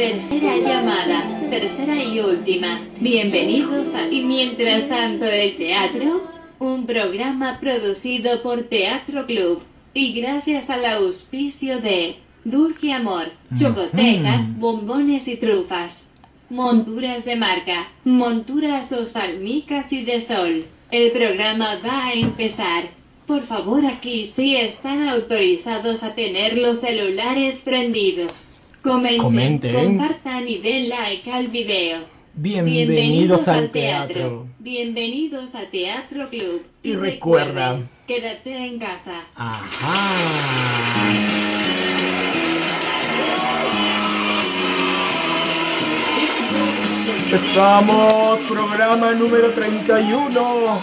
Tercera llamada, tercera y última. Bienvenidos a Y mientras tanto el teatro, un programa producido por Teatro Club y gracias al auspicio de Dulce Amor, chocotejas, bombones y trufas. Monturas de marca, monturas o salmicas y de sol. El programa va a empezar. Por favor aquí sí están autorizados a tener los celulares prendidos. Comenten, Comenten. compartan y den like al video. Bienvenidos, al teatro. Bienvenidos a Teatro Club. Y recuerda- recuerden, quédate en casa. Ajá. Estamos, programa número 31.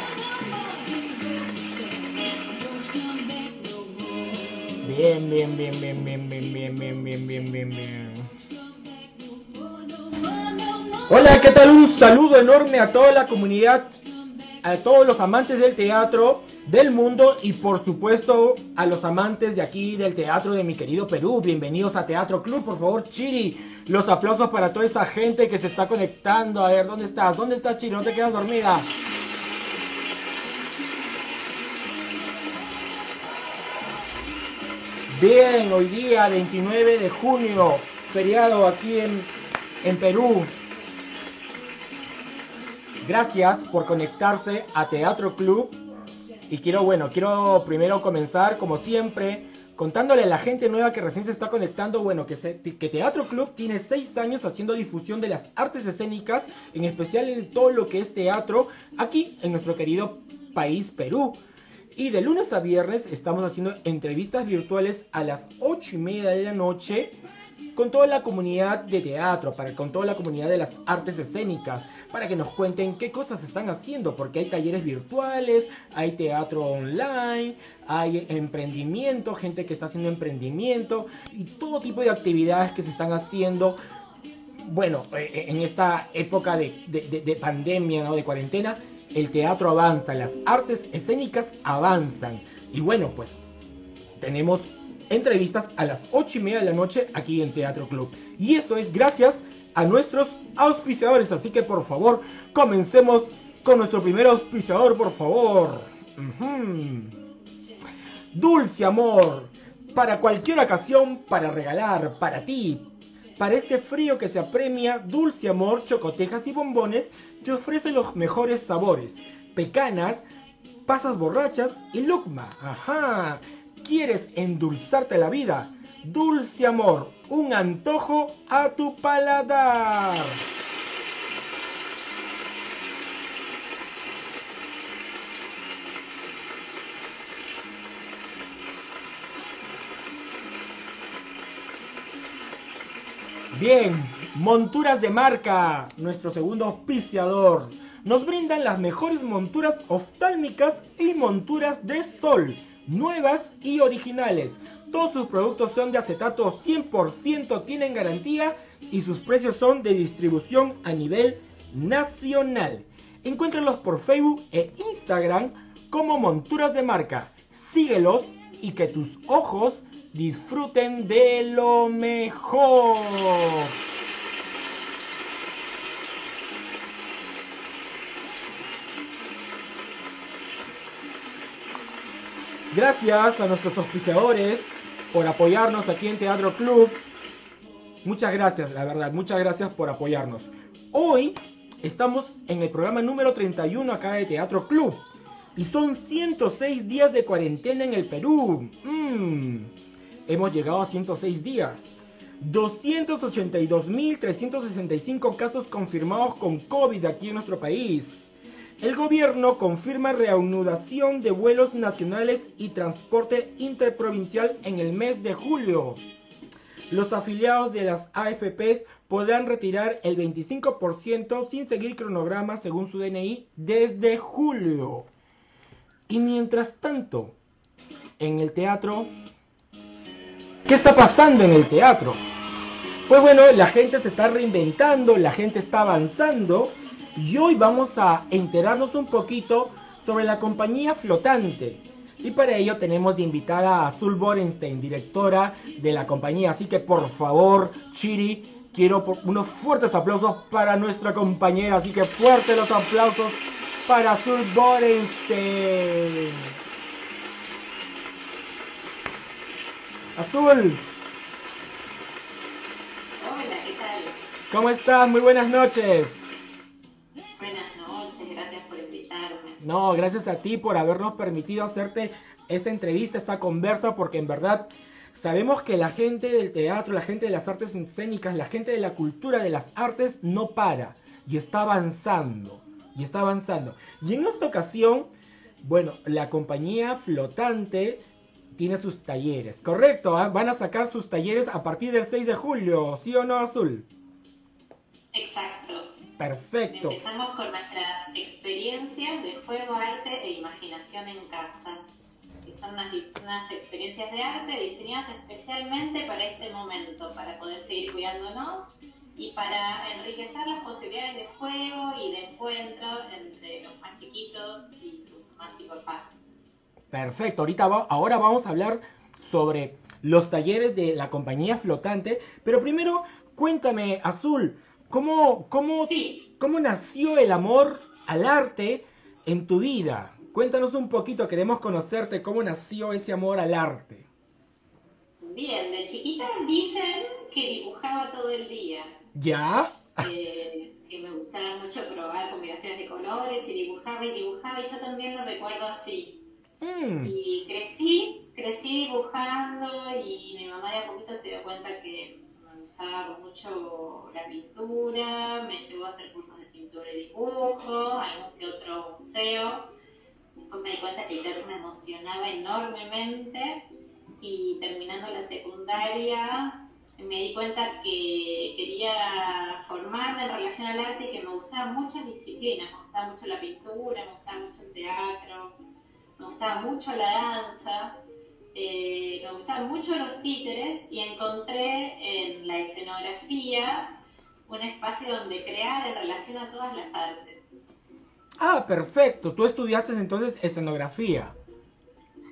Bien, bien, bien, bien, bien, bien, bien, bien, bien, bien, bien, bien. Hola, ¿qué tal? Un saludo enorme a toda la comunidad, a todos los amantes del teatro del mundo y por supuesto a los amantes de aquí del teatro de mi querido Perú. Bienvenidos a Teatro Club, por favor, Chiri. Los aplausos para toda esa gente que se está conectando. A ver, ¿dónde estás? ¿Dónde estás, Chiri? ¿No te quedas dormida? Bien, hoy día 29 de junio, feriado aquí en, en Perú. Gracias por conectarse a Teatro Club. Y quiero, bueno, quiero primero comenzar, como siempre, contándole a la gente nueva que recién se está conectando, bueno, que, que Teatro Club tiene seis años haciendo difusión de las artes escénicas, en especial en todo lo que es teatro, aquí en nuestro querido país Perú. Y de lunes a viernes estamos haciendo entrevistas virtuales a las ocho y media de la noche con toda la comunidad de teatro, para, con toda la comunidad de las artes escénicas, para que nos cuenten qué cosas están haciendo, porque hay talleres virtuales, hay teatro online, hay emprendimiento, gente que está haciendo emprendimiento y todo tipo de actividades que se están haciendo. Bueno, eh, en esta época de, de- de- de pandemia, ¿no? de cuarentena, el teatro avanza, las artes escénicas avanzan. Y bueno, pues tenemos entrevistas a las 8 y media de la noche aquí en Teatro Club. Y esto es gracias a nuestros auspiciadores. Así que por favor, comencemos con nuestro primer auspiciador, por favor. Dulce amor, para cualquier ocasión, para regalar, para ti. Para este frío que se apremia, Dulce Amor, Chocotejas y Bombones te ofrece los mejores sabores. Pecanas, pasas borrachas y lucma. Ajá. ¿Quieres endulzarte la vida? Dulce Amor, un antojo a tu paladar. Bien, monturas de marca, nuestro segundo auspiciador. Nos brindan las mejores monturas oftálmicas y monturas de sol, nuevas y originales. Todos sus productos son de acetato 100%, tienen garantía y sus precios son de distribución a nivel nacional. Encuéntralos por Facebook e Instagram como monturas de marca. Síguelos y que tus ojos disfruten de lo mejor. Gracias a nuestros auspiciadores por apoyarnos aquí en Teatro Club. Muchas gracias, la verdad, muchas gracias por apoyarnos. Hoy estamos en el programa número 31 acá de Teatro Club. Y son 106 días de cuarentena en el Perú. Mm, Hemos llegado a 106 días. 282.365 casos confirmados con COVID aquí en nuestro país. El gobierno confirma reanudación de vuelos nacionales y transporte interprovincial en el mes de julio. Los afiliados de las AFPs podrán retirar el 25% sin seguir cronograma según su DNI desde julio. Y mientras tanto, en el teatro, ¿qué está pasando en el teatro? Pues bueno, la gente se está reinventando, la gente está avanzando y hoy vamos a enterarnos un poquito sobre la compañía flotante. Y para ello tenemos de invitada a Azul Borenstein, directora de la compañía. Así que por favor, Chiri, quiero unos fuertes aplausos para nuestra compañera, así que fuertes los aplausos para Azul Borenstein. Azul. Hola, ¿qué tal? ¿Cómo estás? Muy buenas noches. Buenas noches, gracias por invitarme. No, gracias a ti por habernos permitido hacerte esta entrevista, esta conversa, porque en verdad Sabemos que la gente del teatro, la gente de las artes escénicas, la gente de la cultura de las artes no para y está avanzando, y está avanzando. Y en esta ocasión, bueno, la compañía flotante tiene sus talleres, ¿correcto? ¿Ah? Van a sacar sus talleres a partir del 6 de julio, ¿sí o no, Azul? Exacto. Perfecto. Empezamos con nuestras experiencias de juego, arte e imaginación en casa son unas, experiencias de arte diseñadas especialmente para este momento, para poder seguir cuidándonos y para enriquecer las posibilidades de juego y de encuentro entre los más chiquitos y sus más y papás. Perfecto, ahorita ahora vamos a hablar sobre los talleres de la compañía flotante, pero primero cuéntame, Azul, ¿cómo, cómo, cómo nació el amor al arte en tu vida? Cuéntanos un poquito, queremos conocerte, cómo nació ese amor al arte. Bien, de chiquita dicen que dibujaba todo el día. ¿Ya? Eh, que me gustaba mucho probar combinaciones de colores y dibujaba y dibujaba y yo también lo recuerdo así. Mm. Y crecí, crecí dibujando y mi mamá de a poquito se dio cuenta que me gustaba mucho la pintura, me llevó a hacer cursos de pintura y dibujo, algún que otro museo después me di cuenta que el teatro me emocionaba enormemente y terminando la secundaria me di cuenta que quería formarme en relación al arte y que me gustaban muchas disciplinas, me gustaba mucho la pintura, me gustaba gustaba mucho la danza, eh, me gustaban mucho los títeres y encontré en la escenografía un espacio donde crear en relación a todas las artes. Ah, perfecto. Tú estudiaste entonces escenografía.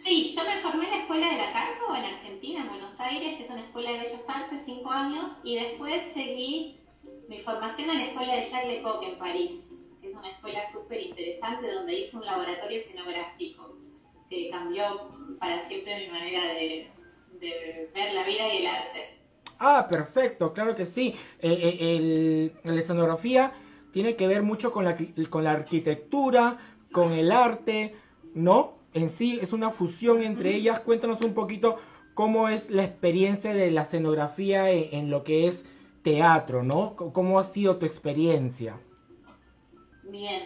Sí, yo me formé en la Escuela de la Cargo en Argentina, en Buenos Aires, que es una escuela de bellas artes, cinco años, y después seguí mi formación en la Escuela de Jacques Lecoq en París, que es una escuela súper interesante donde hice un laboratorio escenográfico que cambió para siempre mi manera de, ver la vida y el arte. Ah, perfecto, claro que sí. Eh, eh, la escenografía tiene que ver mucho con la, con la arquitectura, con el arte, ¿no? En sí es una fusión entre ellas. Cuéntanos un poquito cómo es la experiencia de la escenografía en, lo que es teatro, ¿no? ¿Cómo ha sido tu experiencia? Bien,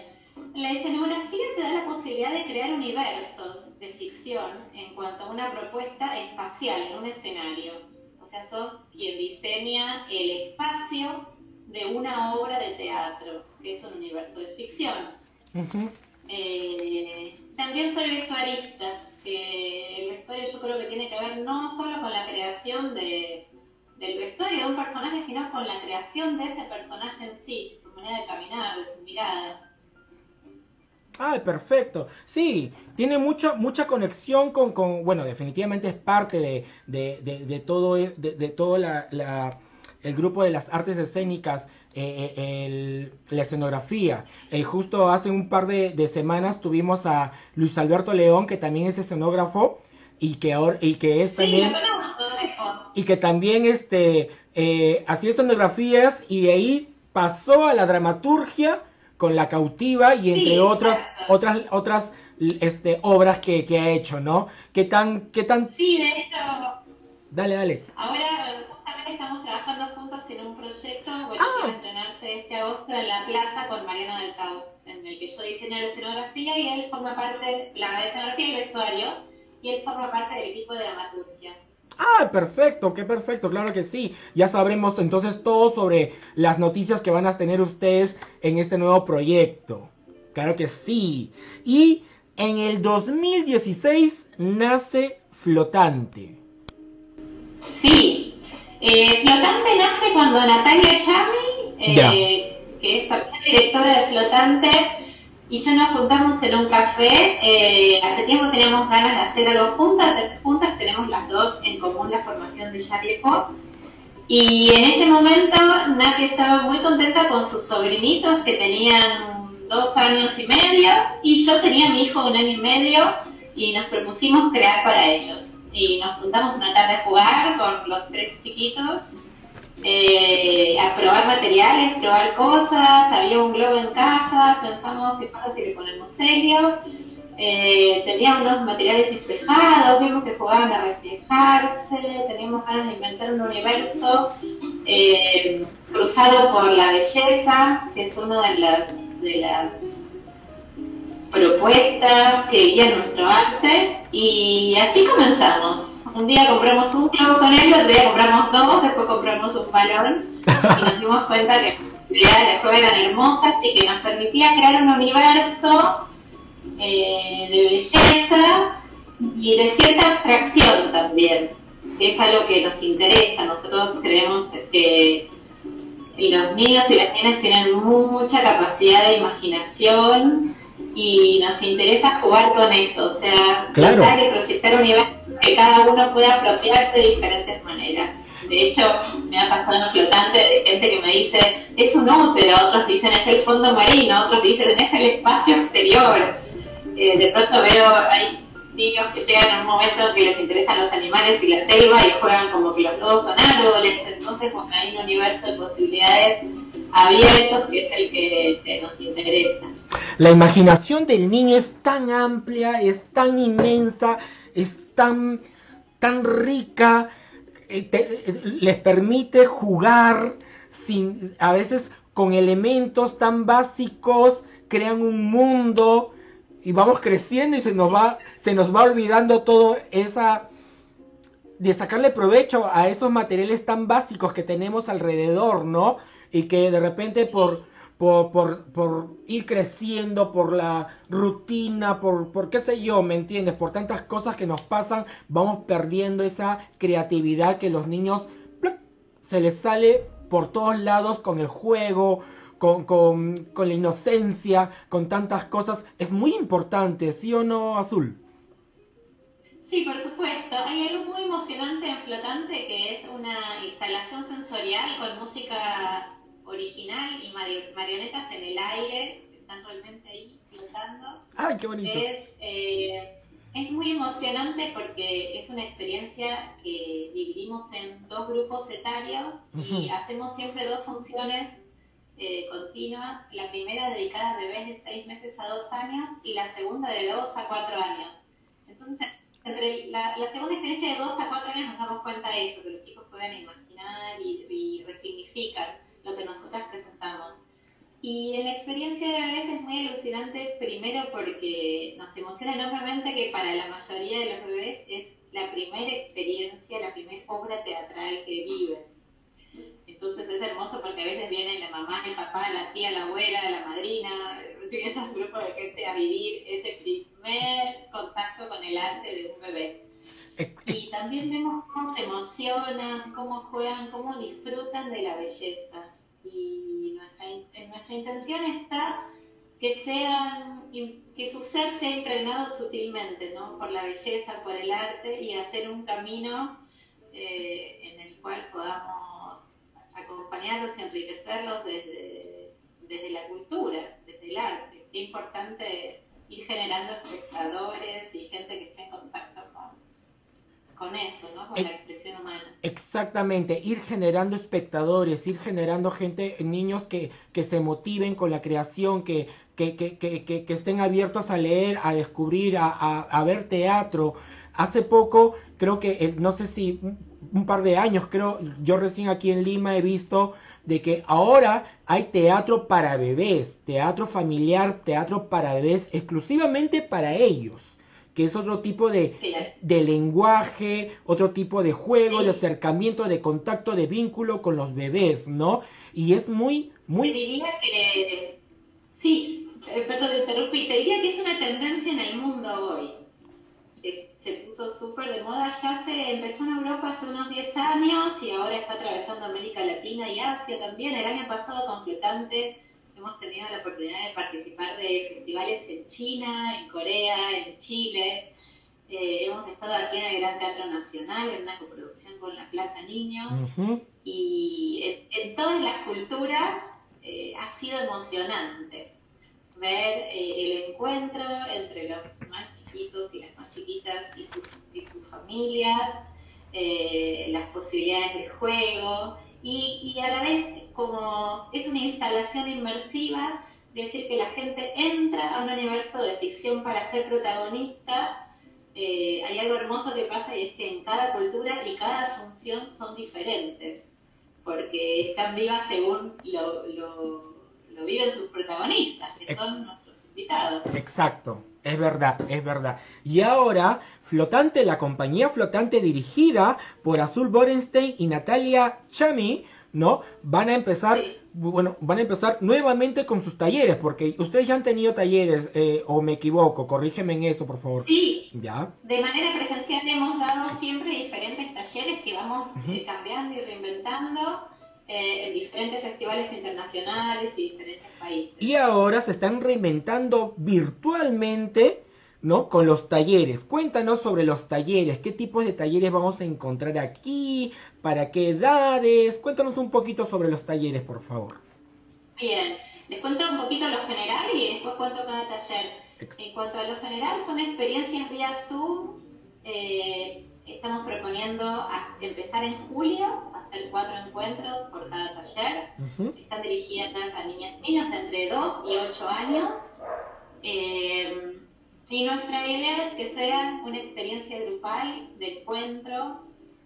la escenografía te da la posibilidad de crear universos de ficción en cuanto a una propuesta espacial en un escenario. O sea, sos quien diseña el espacio de una obra de teatro, que es un universo de ficción. Eh, también soy vestuarista, que el vestuario yo creo que tiene que ver no solo con la creación de, del vestuario de un personaje, sino con la creación de ese personaje en sí, su manera de caminar, de su mirada. Ah, perfecto. Sí, tiene mucha mucha conexión con, con bueno, definitivamente es parte de, de, de, de todo, de, de todo la el grupo de las artes escénicas, eh, eh, la escenografía. Eh, justo hace un par de, semanas tuvimos a Luis Alberto León, que también es escenógrafo y que ahora y que es también y que también este hacía escenografías y de ahí pasó a la dramaturgia con la cautiva y entre otras otras otras este obras que, que, ha hecho, ¿no? ¿Qué tan qué tan Sí, de hecho. Dale, dale. Ahora estamos trabajando juntos en un proyecto, bueno, ah. a entrenarse este agosto en la plaza con Mariano del Caos, en el que yo diseño la escenografía y él forma parte, la escenografía y el vestuario, y él forma parte del equipo de dramaturgia. Ah, perfecto, qué perfecto, claro que sí. Ya sabremos entonces todo sobre las noticias que van a tener ustedes en este nuevo proyecto. Claro que sí. Y en el 2016 nace Flotante. Sí, eh, Flotante nace cuando Natalia Chami, eh, que es directora de Flotante, y yo nos juntamos en un café. Eh, hace tiempo teníamos ganas de hacer algo juntas, juntas tenemos las dos en común la formación de Charlie Pop. Y en ese momento Nati estaba muy contenta con sus sobrinitos que tenían dos años y medio y yo tenía mi hijo un año y medio y nos propusimos crear para ellos. Y nos juntamos una tarde a jugar con los tres chiquitos, eh, a probar materiales, probar cosas, había un globo en casa, pensamos qué pasa si le ponemos serio eh, teníamos unos materiales espejados, vimos que jugaban a reflejarse, teníamos ganas de inventar un universo eh, cruzado por la belleza, que es una de las, de las propuestas que guían nuestro arte, y así comenzamos. Un día compramos un globo con él, otro día compramos dos, después compramos un balón, y nos dimos cuenta que las juegos eran hermosas y que nos permitía crear un universo eh, de belleza y de cierta abstracción también, que es algo que nos interesa. Nosotros creemos que los niños y las niñas tienen mucha capacidad de imaginación y nos interesa jugar con eso, o sea, tratar de proyectar un universo que cada uno pueda apropiarse de diferentes maneras. De hecho, me ha pasado en flotante de gente que me dice, es un útero, otros dicen es el fondo marino, otros dicen es el espacio exterior. Eh, de pronto veo, hay niños que llegan en un momento que les interesan los animales y la selva y juegan como que los dos son árboles, entonces pues, hay un universo de posibilidades abiertos que es el que, nos interesa. La imaginación del niño es tan amplia, es tan inmensa, es tan, tan rica, eh, eh, les permite jugar sin, a veces con elementos tan básicos, crean un mundo y vamos creciendo y se nos va, se nos va olvidando todo esa de sacarle provecho a esos materiales tan básicos que tenemos alrededor, ¿no? Y que de repente por, por, por, ir creciendo, por la rutina, por, por qué sé yo, ¿me entiendes? Por tantas cosas que nos pasan, vamos perdiendo esa creatividad que los niños se les sale por todos lados con el juego, con, con, con, la inocencia, con tantas cosas, es muy importante, ¿sí o no, Azul? Sí, por supuesto. Hay algo muy emocionante en Flotante que es una instalación sensorial con música original y marionetas en el aire, que están realmente ahí flotando. ¡Ay, qué bonito! Es, eh, es muy emocionante porque es una experiencia que dividimos en dos grupos etarios y hacemos siempre dos funciones eh, continuas, la primera dedicada a bebés de 6 meses a 2 años y la segunda de 2 a 4 años. Entonces, entre la, segunda experiencia de 2 a 4 años nos damos cuenta de eso, que los chicos pueden imaginar y, y resignifican lo que nosotras presentamos. Y en la experiencia de bebés es muy alucinante, primero porque nos emociona enormemente que para la mayoría de los bebés es la primera experiencia, la primera obra teatral que viven entonces es hermoso porque a veces viene la mamá, el papá, la tía, la abuela, la madrina, tiene estos grupos de gente a vivir ese primer contacto con el arte de un bebé. Y también vemos cómo se emocionan, cómo juegan, cómo disfrutan de la belleza. Y nuestra, nuestra intención está que sean, que su ser sea impregnado sutilmente, ¿no? Por la belleza, por el arte y hacer un camino eh, en el cual podamos acompañarlos y enriquecerlos desde, desde la cultura, desde el arte. Es importante ir generando espectadores y gente que esté en contacto con, eso, ¿no? con la expresión humana. Exactamente, ir generando espectadores, ir generando gente, niños que, que se motiven con la creación, que, que, que, que, estén abiertos a leer, a descubrir, a, a, ver teatro. Hace poco, creo que, eh, no sé si un par de años, creo, yo recién aquí en Lima he visto de que ahora hay teatro para bebés, teatro familiar, teatro para bebés, exclusivamente para ellos, que es otro tipo de, de lenguaje, otro tipo de juego, de acercamiento, de contacto, de vínculo con los bebés, ¿no? Y es muy, muy... Te diría que, sí, eh, perdón, interrumpí, te diría que es una tendencia en el mundo hoy. Se puso súper de moda, ya se empezó en Europa hace unos 10 años y ahora está atravesando América Latina y Asia también. El año pasado con Flotante hemos tenido la oportunidad de participar de festivales en China, en Corea, en Chile. Eh, hemos estado aquí en el Gran Teatro Nacional en una coproducción con la Plaza Niños. Y en, todas las culturas eh, ha sido emocionante ver eh, el encuentro entre los más chiquitos y las más chiquitas y, y sus familias, las posibilidades de juego y, y a la vez como es una instalación inmersiva, decir que la gente entra a un universo de ficción para ser protagonista eh, hay algo hermoso que pasa y es que en cada cultura y cada función son diferentes, porque están vivas según lo, lo, viven sus protagonistas, que son Exacto, es verdad, es verdad. Y ahora, Flotante, la compañía flotante dirigida por Azul Borenstein y Natalia Chami, ¿no? Van a empezar bueno, van a empezar nuevamente con sus talleres, porque ustedes ya han tenido talleres, eh, o me equivoco, corrígeme en eso, por favor. Sí, ¿Ya? de manera presencial hemos dado siempre diferentes talleres que vamos eh, cambiando y reinventando eh, en diferentes festivales internacionales y diferentes países. Y ahora se están reinventando virtualmente ¿no? Con los talleres. Cuéntanos sobre los talleres, qué tipos de talleres vamos a encontrar aquí, para qué edades. Cuéntanos un poquito sobre los talleres, por favor. Bien, les cuento un poquito lo general y después cuento cada taller. En cuanto a lo general, son experiencias vía Zoom. Eh, estamos proponiendo empezar en julio, hacer cuatro encuentros por cada taller. Están dirigidas a niñas y niños entre 2 y 8 años. Eh, y nuestra idea es que sea una experiencia grupal de encuentro,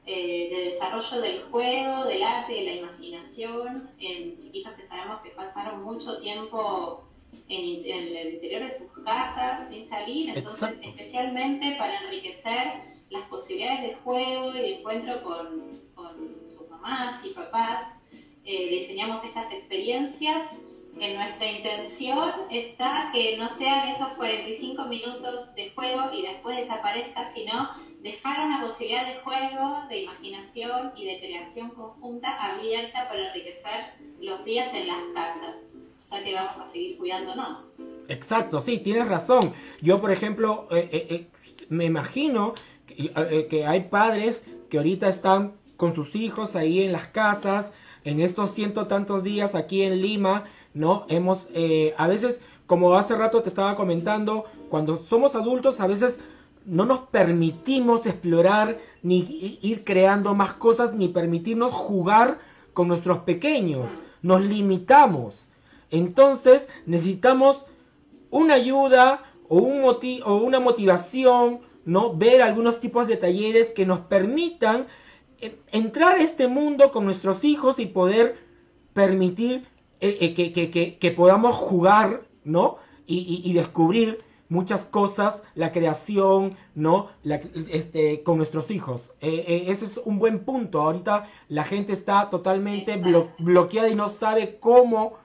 eh, de desarrollo del juego, del arte, de la imaginación, en chiquitos que sabemos que pasaron mucho tiempo en, el interior de sus casas sin salir, entonces especialmente para enriquecer las posibilidades de juego y de encuentro con, sus mamás y papás, eh, diseñamos estas experiencias en nuestra intención está que no sean esos 45 minutos de juego y después desaparezca, sino dejar una posibilidad de juego, de imaginación y de creación conjunta abierta para enriquecer los días en las casas, ya que vamos a seguir cuidándonos. Exacto, sí, tienes razón. Yo, por ejemplo, eh, eh, me imagino que, que hay padres que ahorita están con sus hijos ahí en las casas, en estos ciento tantos días aquí en Lima, ¿no? Hemos, eh, a veces, como hace rato te estaba comentando, cuando somos adultos a veces no nos permitimos explorar ni ir creando más cosas ni permitirnos jugar con nuestros pequeños. Nos limitamos. Entonces necesitamos una ayuda o, un o una motivación, ¿no? Ver algunos tipos de talleres que nos permitan eh, entrar a este mundo con nuestros hijos y poder permitir eh, eh, que, que, que, podamos jugar, ¿no? Y, y, descubrir muchas cosas, la creación, ¿no? este, con nuestros hijos. Eh, ese es un buen punto. Ahorita la gente está totalmente bloqueada y no sabe cómo...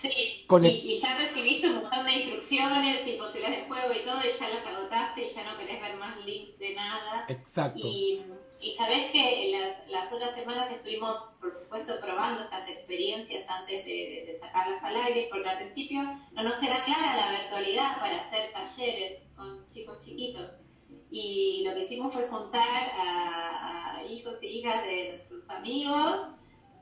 Sí, y, ya recibiste un montón de instrucciones y posibilidades de juego y todo, y ya las agotaste y ya no querés ver más links de nada. Exacto. Y y sabes que las, las otras semanas estuvimos, por supuesto, probando estas experiencias antes de, sacarlas al aire, porque al principio no nos era clara la virtualidad para hacer talleres con chicos chiquitos. Y lo que hicimos fue juntar a, hijos y hijas de nuestros amigos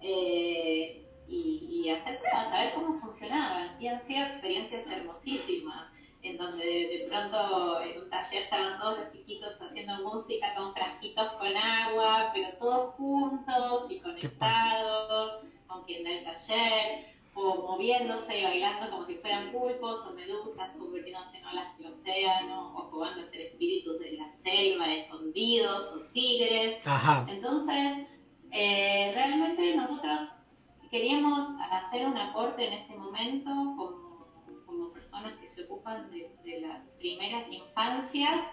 eh, y, y hacer pruebas, a ver cómo funcionaban. Y han sido experiencias hermosísimas en donde de pronto en un taller estaban todos los chiquitos haciendo música con frasquitos con agua, pero todos juntos y conectados con quien da el taller, o moviéndose y bailando como si fueran pulpos o medusas convirtiéndose en olas del océano, o jugando a ser espíritus de la selva, escondidos, o tigres. Entonces, eh, realmente nosotros queríamos hacer un aporte en este momento como que se ocupan de, las primeras infancias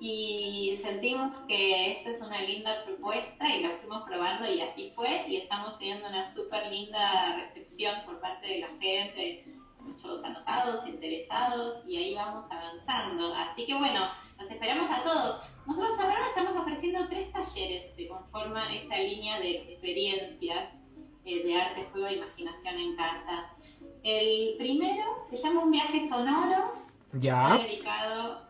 y sentimos que esta es una linda propuesta y la fuimos probando y así fue y estamos teniendo una súper linda recepción por parte de la gente, muchos anotados, interesados y ahí vamos avanzando. Así que bueno, nos esperamos a todos. Nosotros ahora estamos ofreciendo tres talleres que conforman esta línea de experiencias eh, de arte, juego e imaginación en casa. El primero se llama Un viaje sonoro. Ya. dedicado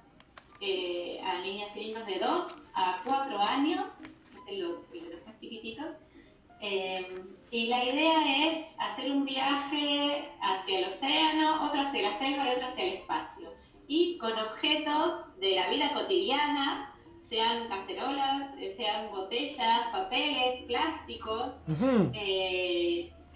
eh, a niñas y niños de 2 a 4 años, los, los más chiquititos. Eh, y la idea es hacer un viaje hacia el océano, otro hacia la selva y otro hacia el espacio. Y con objetos de la vida cotidiana, sean cacerolas, sean botellas, papeles, plásticos, eh,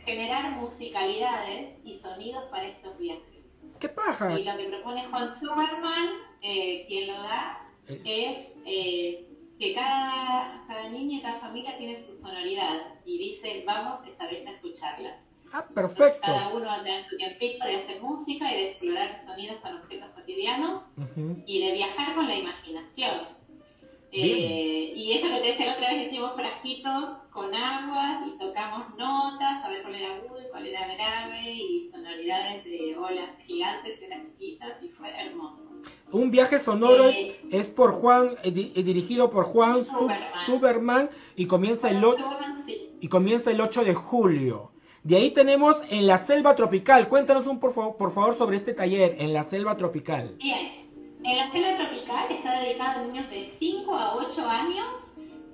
generar musicalidades y sonidos para estos viajes. ¿Qué paja? Y lo que propone Juan Zuberman, eh, quien lo da, eh. es eh, que cada, cada niño y cada familia tiene su sonoridad y dice, vamos esta vez a escucharlas. Ah, perfecto. Cada uno va a tener su tiempito de hacer música y de explorar sonidos con objetos cotidianos y de viajar con la imaginación. Eh, y eso que te decía la otra vez, hicimos frasquitos con aguas y tocamos notas, a ver cuál era agudo y cuál era grave, y sonoridades de olas gigantes y olas chiquitas, y fue hermoso. Un viaje sonoro eh, es por Juan, eh, dirigido por Juan Superman, y comienza el 8, y comienza el 8 de julio. De ahí tenemos en la selva tropical. Cuéntanos un por favor, por favor sobre este taller en la selva tropical. Bien. En la selva tropical está dedicado a niños de 5 a 8 años.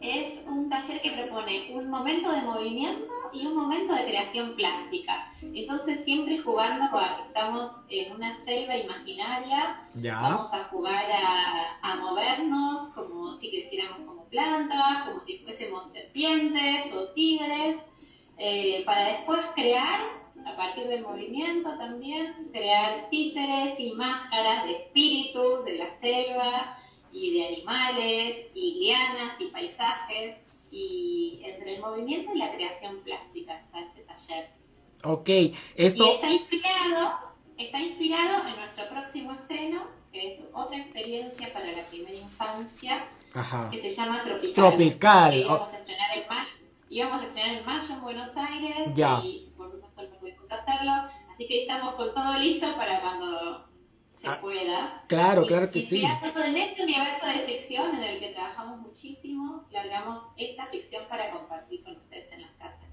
Es un taller que propone un momento de movimiento y un momento de creación plástica. Entonces siempre jugando a estamos en una selva imaginaria, vamos a jugar a, movernos como si creciéramos como plantas, como si fuésemos serpientes o tigres, eh, para después crear a partir del movimiento también, crear títeres y máscaras de espíritus de la selva y de animales y lianas y paisajes y entre el movimiento y la creación plástica está este taller. Ok, esto... Y está inspirado, está inspirado en nuestro próximo estreno, que es otra experiencia para la primera infancia, que se llama Tropical. Tropical. íbamos a estrenar en mayo, íbamos a estrenar en mayo en Buenos Aires ya. y hacerlo, así que estamos con todo listo para cuando se ah, pueda. Claro, claro que sí. En este universo de ficción en el que trabajamos muchísimo, largamos esta ficción para compartir con ustedes en las casas.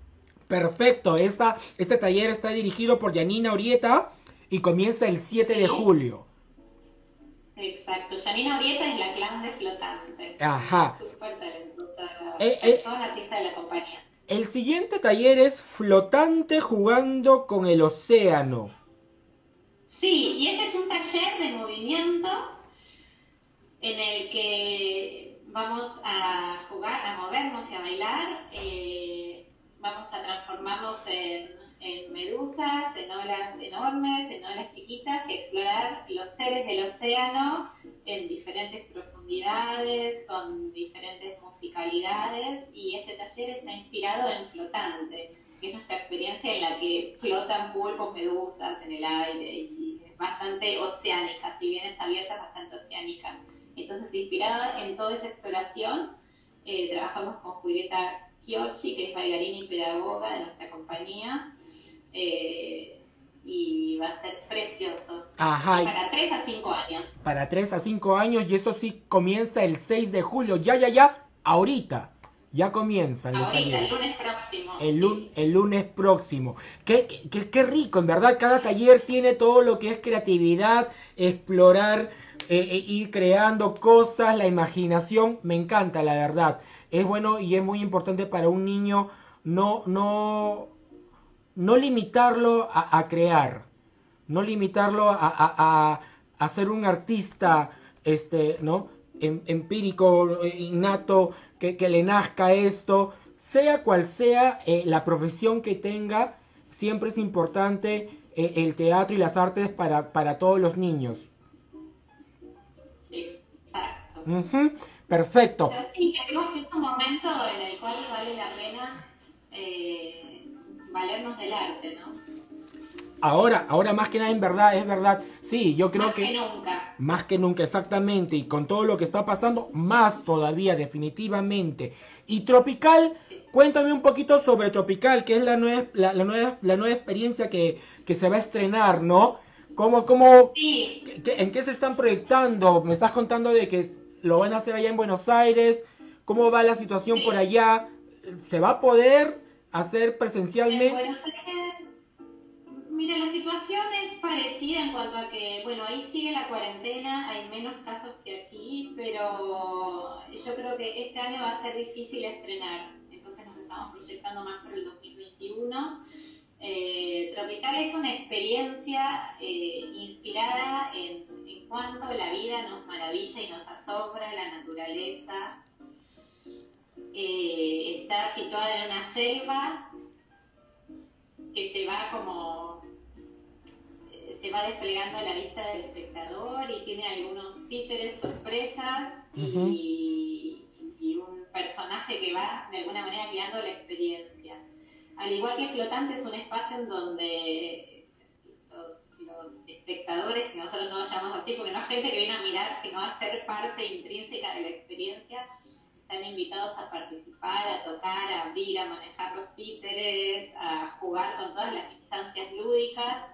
Perfecto, esta, este taller está dirigido por Janina Orieta y comienza el 7 de julio. Exacto, Janina Orieta es la clan de flotante. Ajá. Súper talentosa, eh, eh, de la compañía. El siguiente taller es Flotante jugando con el océano. Sí, y este es un taller de movimiento en el que vamos a jugar, a movernos y a bailar. Eh, vamos a transformarnos en en medusas, en olas enormes, en olas chiquitas y explorar los seres del océano en diferentes profundidades, con diferentes musicalidades y este taller está inspirado en Flotante, que es nuestra experiencia en la que flotan pulpos, medusas en el aire y es bastante oceánica, si bien es abierta, es bastante oceánica. Entonces, inspirada en toda esa exploración, eh, trabajamos con Julieta Kiochi, que es bailarina y pedagoga de nuestra compañía, eh, y va a ser precioso. Ajá. Para 3 a 5 años. Para 3 a 5 años y esto sí comienza el 6 de julio. Ya, ya, ya, ahorita. Ya comienzan los talleres. El lunes próximo. El, lunes próximo. Qué, qué, qué, rico, en verdad. Cada taller tiene todo lo que es creatividad, explorar, eh, eh, ir creando cosas, la imaginación. Me encanta, la verdad. Es bueno y es muy importante para un niño no, no, no limitarlo a, crear, no limitarlo a, ser un artista, este, ¿no? Em, empírico, innato, que, le nazca esto, sea cual sea eh, la profesión que tenga, siempre es importante eh, el teatro y las artes para, para todos los niños. Exacto. Perfecto. Sí, que es un momento en el cual vale la pena eh, valernos del arte, ¿no? Ahora, ahora más que nada en verdad, es verdad, sí, yo creo más que, nunca. Más que nunca, exactamente, y con todo lo que está pasando, más todavía, definitivamente. Y Tropical, cuéntame un poquito sobre Tropical, que es la nueva, la, nueva, la nueva experiencia que, que se va a estrenar, ¿no? ¿Cómo, cómo, ¿En qué se están proyectando? Me estás contando de que lo van a hacer allá en Buenos Aires, ¿cómo va la situación por allá? ¿Se va a poder? Hacer presencialmente? En Aires Mira, la situación es parecida en cuanto a que, bueno, ahí sigue la cuarentena, hay menos casos que aquí, pero yo creo que este año va a ser difícil estrenar, entonces nos estamos proyectando más por el 2021. Eh, Tropical es una experiencia eh, inspirada en, en cuanto la vida nos maravilla y nos asombra, la naturaleza. Eh, está situada en una selva que se va como se va desplegando a la vista del espectador y tiene algunos títeres sorpresas y, un personaje que va de alguna manera guiando la experiencia. Al igual que Flotante es un espacio en donde los, espectadores, que nosotros no lo llamamos así porque no es gente que viene a mirar, sino a ser parte intrínseca de la experiencia, están invitados a participar, a tocar, a abrir, a manejar los títeres, a jugar con todas las instancias lúdicas.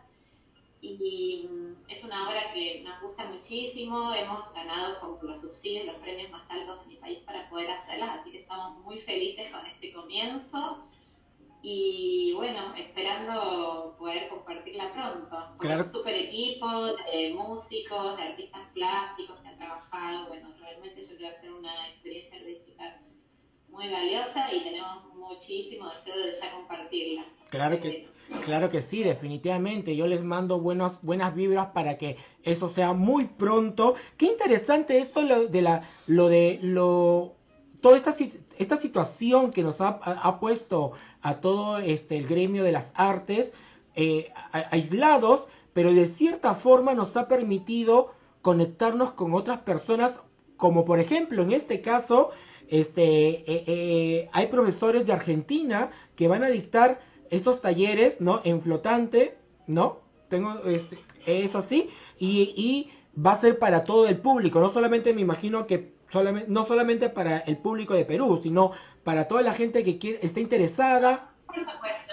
Y mm, es una obra que nos gusta muchísimo, hemos ganado con los subsidios los premios más altos de mi país para poder hacerlas, así que estamos muy felices con este comienzo y bueno, esperando poder compartirla pronto. Con un super equipo de músicos, de artistas plásticos trabajado, bueno, realmente yo creo que va a ser una experiencia artística muy valiosa y tenemos muchísimo deseo de ya compartirla. Claro que, claro que sí, definitivamente. Yo les mando buenos, buenas vibras para que eso sea muy pronto. Qué interesante esto lo de la, lo de lo toda esta, esta situación que nos ha, puesto a todo este, el gremio de las artes eh, aislados, pero de cierta forma nos ha permitido conectarnos con otras personas, como por ejemplo en este caso, este, eh, eh, hay profesores de Argentina que van a dictar estos talleres, ¿no? En flotante, ¿no? Tengo, este, es así, y, y va a ser para todo el público, no solamente me imagino que no solamente para el público de Perú, sino para toda la gente que quiere, está interesada. Por supuesto.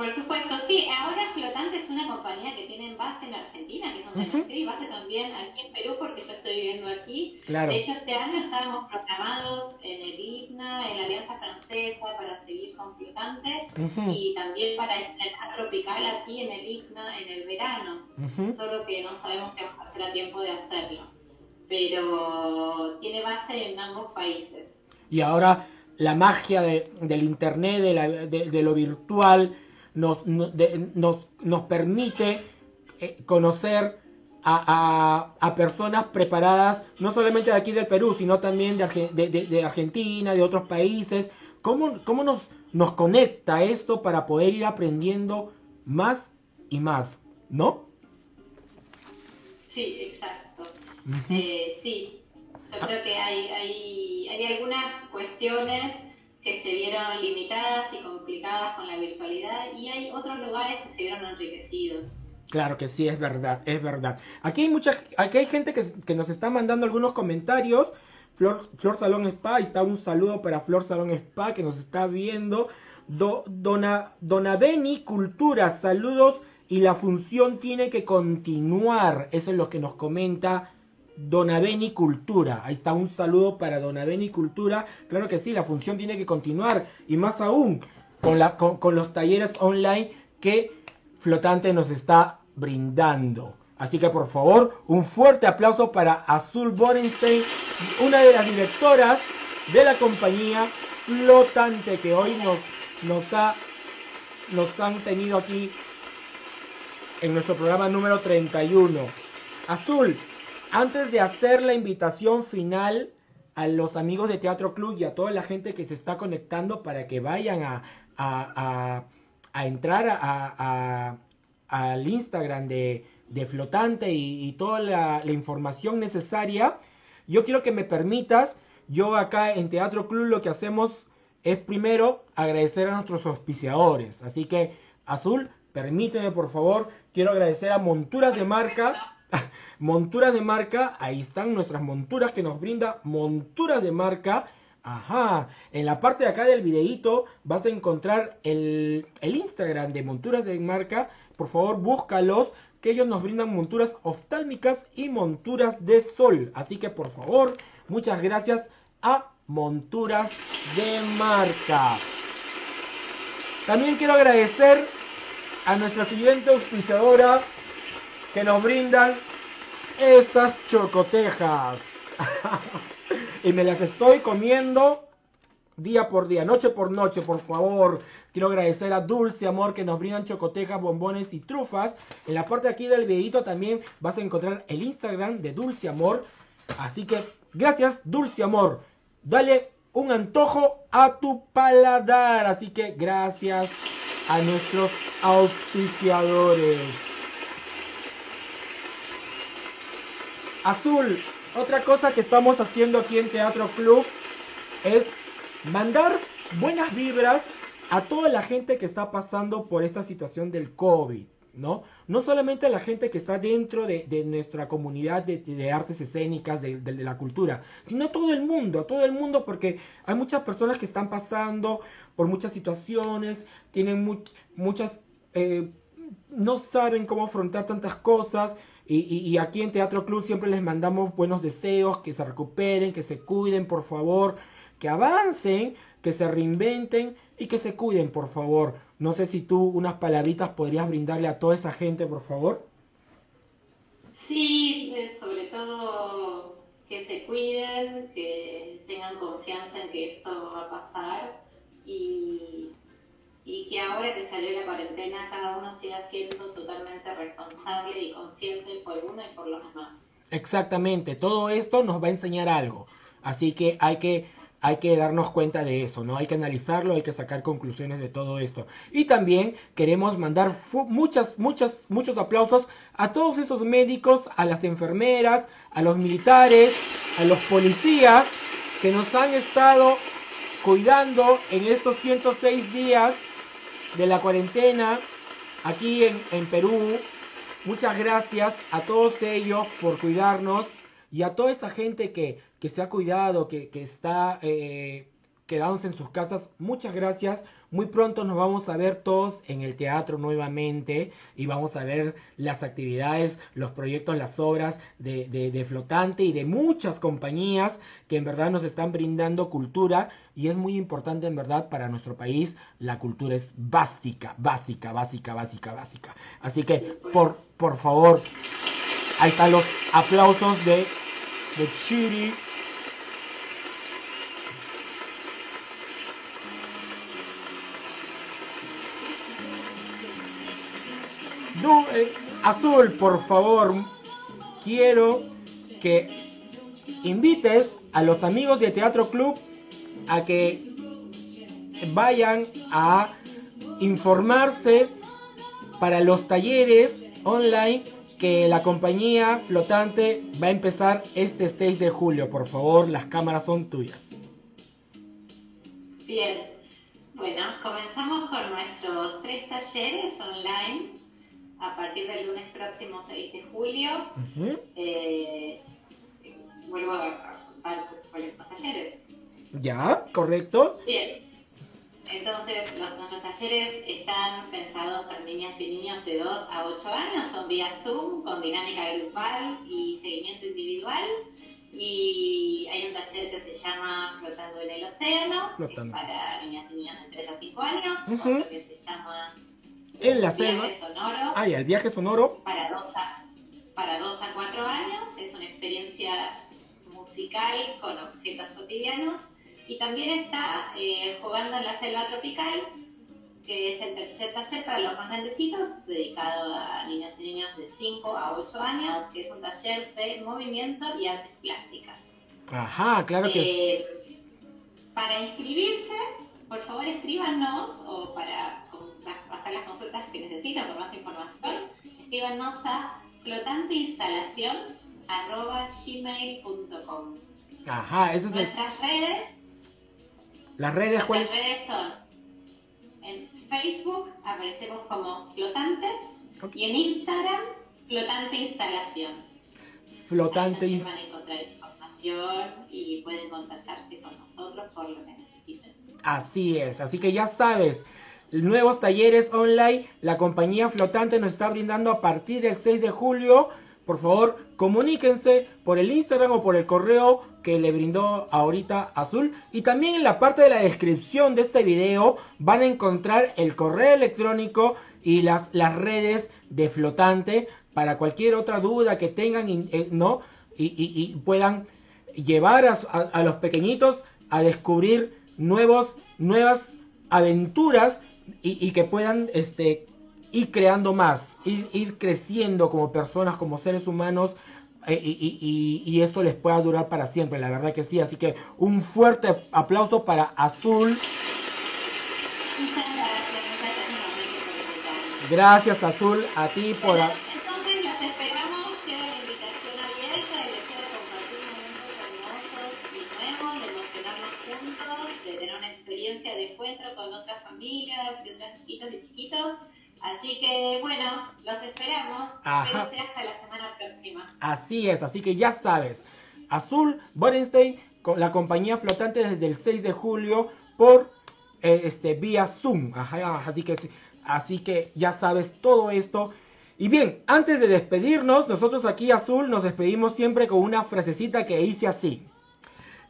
Por supuesto, sí. Ahora Flotante es una compañía que tiene base en Argentina, que es donde uh y base también aquí en Perú, porque yo estoy viviendo aquí. De hecho, este año estábamos programados en el IGNA, en la Alianza Francesa, para seguir con Flotante, y también para estrenar Tropical aquí en el IGNA en el verano. Solo que no sabemos si vamos a hacer a tiempo de hacerlo pero tiene base en ambos países. Y ahora la magia del Internet, de, lo virtual, nos, nos, nos permite eh, conocer a, a, personas preparadas, no solamente de aquí del Perú, sino también de, de Argentina, de otros países. ¿Cómo, cómo nos, nos conecta esto para poder ir aprendiendo más y más? ¿No? Sí, exacto. Eh, sí, yo creo que hay, hay, hay algunas cuestiones que se vieron limitadas y complicadas con la virtualidad y hay otros lugares que se vieron enriquecidos. Claro que sí, es verdad, es verdad. Aquí hay mucha, aquí hay gente que, nos está mandando algunos comentarios. Flor, Flor Salón Spa, ahí está un saludo para Flor Salón Spa que nos está viendo. Do, dona, Dona Beni Cultura, saludos y la función tiene que continuar. Eso es lo que nos comenta Donaveni Cultura. Ahí está un saludo para Donaveni Cultura. Claro que sí, la función tiene que continuar. Y más aún con, los talleres online que Flotante nos está brindando. Así que por favor, un fuerte aplauso para Azul Borenstein, una de las directoras de la compañía Flotante que hoy nos, ha, nos han tenido aquí en nuestro programa número 31. Azul, antes de hacer la invitación final a los amigos de Teatro Club y a toda la gente que se está conectando para que vayan a, a, entrar a, al Instagram de, Flotante y, toda la, la, información necesaria, yo quiero que me permitas, yo acá en Teatro Club lo que hacemos es primero agradecer a nuestros auspiciadores. Así que, Azul, permíteme por favor, quiero agradecer a Monturas de Marca monturas de marca, ahí están nuestras monturas que nos brinda monturas de marca. Ajá, en la parte de acá del videito vas a encontrar el, el Instagram de monturas de marca. Por favor, búscalos, que ellos nos brindan monturas oftálmicas y monturas de sol. Así que por favor, muchas gracias a monturas de marca. También quiero agradecer a nuestra siguiente auspiciadora que nos brindan estas chocotejas. y me las estoy comiendo día por día, noche por noche, por favor. Quiero agradecer a Dulce Amor que nos brindan chocotejas, bombones y trufas. En la parte de aquí del videito también vas a encontrar el Instagram de Dulce Amor. Así que gracias Dulce Amor. Dale un antojo a tu paladar. Así que gracias a nuestros auspiciadores. Azul, otra cosa que estamos haciendo aquí en Teatro Club es mandar buenas vibras a toda la gente que está pasando por esta situación del COVID, ¿no? No solamente a la gente que está dentro de, nuestra comunidad de, artes escénicas, de, la cultura, sino a todo el mundo, a todo el mundo, porque hay muchas personas que están pasando por muchas situaciones, tienen muchas, eh, no saben cómo afrontar tantas cosas, y, aquí en Teatro Club siempre les mandamos buenos deseos, que se recuperen, que se cuiden, por favor, que avancen, que se reinventen y que se cuiden, por favor. No sé si tú unas palabritas podrías brindarle a toda esa gente, por favor. Sí, sobre todo que se cuiden, que tengan confianza en que esto va a pasar y y que ahora que salió la cuarentena cada uno siga siendo totalmente responsable y consciente por uno y por los demás. Exactamente, todo esto nos va a enseñar algo, así que hay que hay que darnos cuenta de eso, ¿no? Hay que analizarlo, hay que sacar conclusiones de todo esto. Y también queremos mandar muchas, muchas, muchos aplausos a todos esos médicos, a las enfermeras, a los militares, a los policías que nos han estado cuidando en estos 106 días de la cuarentena aquí en, Perú. Muchas gracias a todos ellos por cuidarnos y a toda esa gente que, que se ha cuidado, que, que está eh, quedándose en sus casas. Muchas gracias muy pronto nos vamos a ver todos en el teatro nuevamente y vamos a ver las actividades, los proyectos, las obras de, Flotante y de muchas compañías que en verdad nos están brindando cultura y es muy importante en verdad para nuestro país. La cultura es básica, básica, básica, básica, básica. Así que por, por favor, ahí están los aplausos de, de Chiri Eh, azul, por favor, quiero que invites a los amigos de Teatro Club a que vayan a informarse para los talleres online que la compañía flotante va a empezar este 6 de julio. Por favor, las cámaras son tuyas. Bien, bueno, comenzamos con nuestros tres talleres online a partir del lunes próximo 6 de julio. Eh, vuelvo a contar cuáles son los talleres. Ya, correcto. Bien. Entonces, los, nuestros talleres están pensados para niñas y niños de 2 a 8 años, son vía Zoom, con dinámica grupal y seguimiento individual. Y hay un taller que se llama Flotando en el Océano, para niñas y niños de 3 a 5 años, otro que se llama en la selva. Sonoro. Ah, el viaje sonoro. Para dos, a, para dos a cuatro años. Es una experiencia musical con objetos cotidianos. Y también está eh, jugando en la selva tropical, que es el tercer taller para los más grandecitos, dedicado a niñas y niños de 5 a 8 años, que es un taller de movimiento y artes plásticas. Ajá, claro que eh, Para inscribirse, por favor escríbanos o para hacer las consultas que necesitan por más información, escríbanos a flotanteinstalación.gmail.com Ajá, eso es Nuestras redes. ¿Las redes cuáles? Las redes son. En Facebook aparecemos como Flotante y en Instagram Flotante Instalación. Flotante Ahí van a encontrar información y pueden contactarse con nosotros por lo que necesiten. Así es, así que ya sabes, nuevos talleres online. La compañía flotante nos está brindando a partir del 6 de julio. por favor, comuníquense por el Instagram o por el correo que le brindó ahorita Azul. Y también en la parte de la descripción de este video van a encontrar el correo electrónico y las, las redes de flotante para cualquier otra duda que tengan, eh, ¿no? Y, puedan llevar a, los pequeñitos a descubrir nuevos, nuevas aventuras y, que puedan este, ir creando más, ir, creciendo como personas, como seres humanos, eh, y, esto les pueda durar para siempre, la verdad que sí. Así que un fuerte aplauso para Azul. Gracias Azul a ti por... Así que bueno, los esperamos. Ajá. hasta la semana próxima. Así es, así que ya sabes. Azul Borenstein con la compañía flotante desde el 6 de julio por eh, este vía Zoom. Ajá, así que así que ya sabes todo esto. Y bien, antes de despedirnos, nosotros aquí Azul nos despedimos siempre con una frasecita que dice así.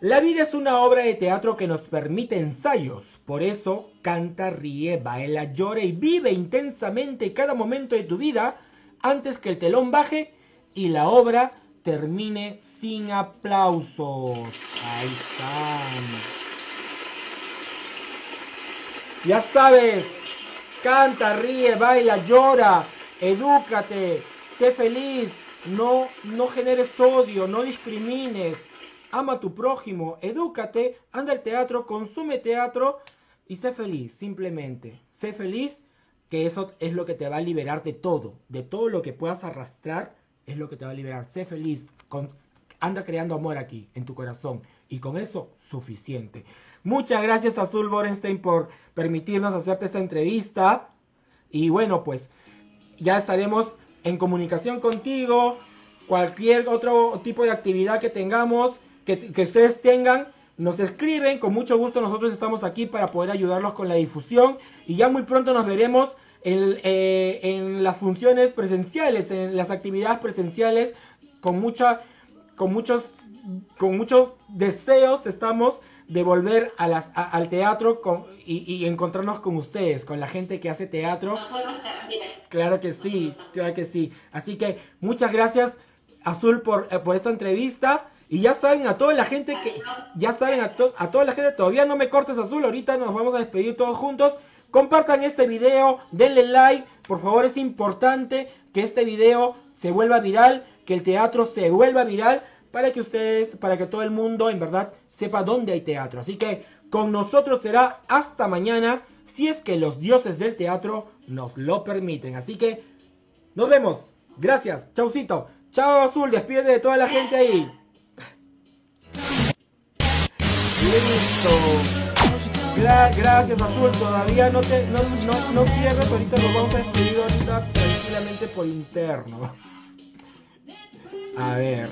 La vida es una obra de teatro que nos permite ensayos, por eso, canta, ríe, baila, llora y vive intensamente cada momento de tu vida antes que el telón baje y la obra termine sin aplausos. Ahí están. Ya sabes, canta, ríe, baila, llora, edúcate, sé feliz, no, no generes odio, no discrimines, ama a tu prójimo, edúcate, anda al teatro, consume teatro y sé feliz, simplemente. Sé feliz, que eso es lo que te va a liberar de todo, de todo lo que puedas arrastrar, es lo que te va a liberar. Sé feliz, anda creando amor aquí, en tu corazón, y con eso, suficiente. Muchas gracias Azul Borenstein por permitirnos hacerte esta entrevista. Y bueno, pues ya estaremos en comunicación contigo. Cualquier otro tipo de actividad que tengamos, que, que ustedes tengan, nos escriben, con mucho gusto nosotros estamos aquí para poder ayudarlos con la difusión y ya muy pronto nos veremos en, eh, en las funciones presenciales, en las actividades presenciales, con mucha, con muchos, con muchos deseos estamos de volver a las, al teatro con, y, encontrarnos con ustedes, con la gente que hace teatro. Claro que sí, claro que sí. Así que muchas gracias Azul por, eh, por esta entrevista. Y ya saben a toda la gente que, ya saben a, a toda la gente, todavía no me cortes azul, ahorita nos vamos a despedir todos juntos. Compartan este video, denle like, por favor es importante que este video se vuelva viral, que el teatro se vuelva viral para que ustedes, para que todo el mundo en verdad sepa dónde hay teatro. Así que con nosotros será hasta mañana, si es que los dioses del teatro nos lo permiten. Así que nos vemos. Gracias. Chaucito. Chao Azul, despide de toda la gente ahí. Gracias Azul, todavía no te no, no, no cierres, ahorita nos vamos a despedir ahorita tranquilamente por interno. A ver.